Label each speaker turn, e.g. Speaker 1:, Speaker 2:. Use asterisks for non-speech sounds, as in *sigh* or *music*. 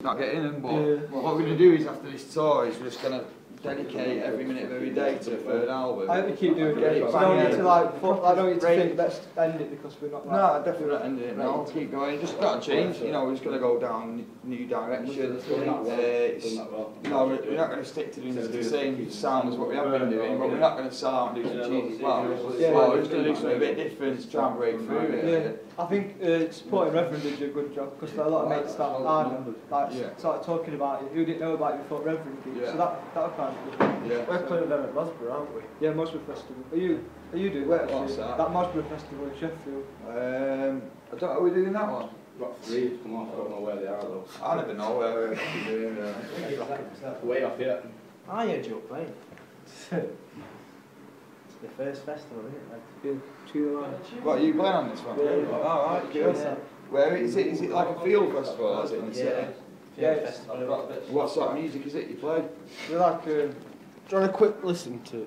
Speaker 1: not getting them, but
Speaker 2: Yeah.
Speaker 1: what we're going to do is after this tour is we're just going to dedicate every minute of every day to the third album.
Speaker 2: I hope we keep doing
Speaker 1: Get
Speaker 2: it.
Speaker 1: it
Speaker 2: I don't need
Speaker 1: in.
Speaker 2: to like, fuck, I don't need to
Speaker 1: Break.
Speaker 2: think let's end it because we're not. Like,
Speaker 1: No, definitely not ending it now. Keep going. Just got to change. You know, we're just going to go down new direction. Uh, it's, you know, we're, we're not going to stick to doing the same sound as what we have been doing, but we're not going to sell and do some cheesy flowers.
Speaker 2: Yeah.
Speaker 1: Well, we're just going to do something a bit different to try and break through it.
Speaker 2: Yeah, I think uh, supporting Reverend did you a good job because a lot of mates that are like
Speaker 1: Yeah.
Speaker 2: started talking about it who didn't know about you before Reverend did.
Speaker 1: Yeah.
Speaker 2: So that that was kind of good.
Speaker 1: Yeah.
Speaker 3: We're playing them at Loughborough, aren't we?
Speaker 2: Yeah, Mosborough Festival. Are you are you doing that?
Speaker 1: What's that?
Speaker 2: That Mosborough Festival in Sheffield.
Speaker 1: Um, I don't know, are we doing that one?
Speaker 3: Got three come off, I don't know where they are though.
Speaker 1: I never know where we're doing uh, *laughs*
Speaker 3: Way off here.
Speaker 4: I heard you were playing. it's the first festival, isn't it? Like,
Speaker 2: Yeah, two line.
Speaker 1: What, are you playing on this one?
Speaker 2: Yeah.
Speaker 1: All right, good.
Speaker 4: Yeah.
Speaker 1: Where is it? Is it like a field festival or is it in the
Speaker 4: yeah.
Speaker 1: city?
Speaker 2: Yeah, it's-
Speaker 4: festival.
Speaker 1: What sort of music is it you play?
Speaker 2: We're like. Uh,
Speaker 3: Do you want a quick listen to